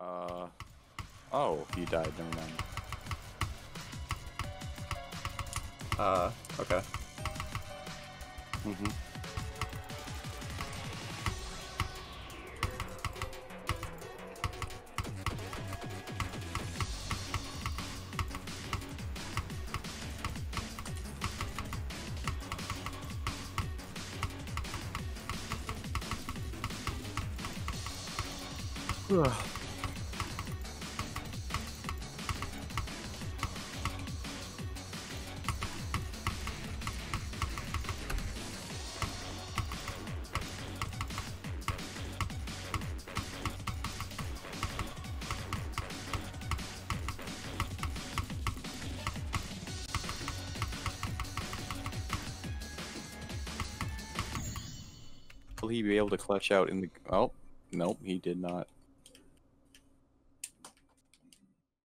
Uh. Oh, he died. Never mind. Uh, okay. Mm-hmm. Will he be able to clutch out in the? Oh, nope, he did not.